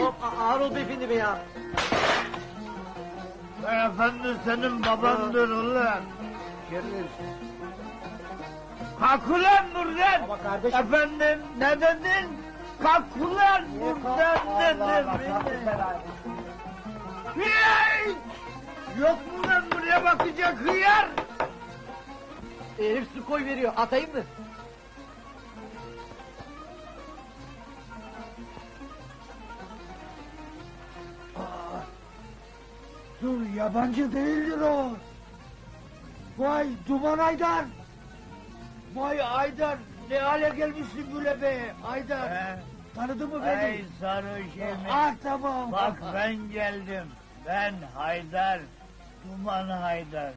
Oğlum ağır be ya. Efendi senin babandır ulan. Şerif. Kalk ulan buradan. Baba kardeşim. Efendim ne dedin? Kalk ulan buradan dedim. Hey! Yok mu lan buraya bakacak hıyar? Herif su koy veriyor atayım mı? Dur yabancı değildir o. Vay Duman Aydar. Vay Aydar ne hale gelmişsin böyle be Aydar. Tanıdın mı beni? Ey Emir. Ah tamam. Bak ben geldim. Ben Haydar. Duman Haydar.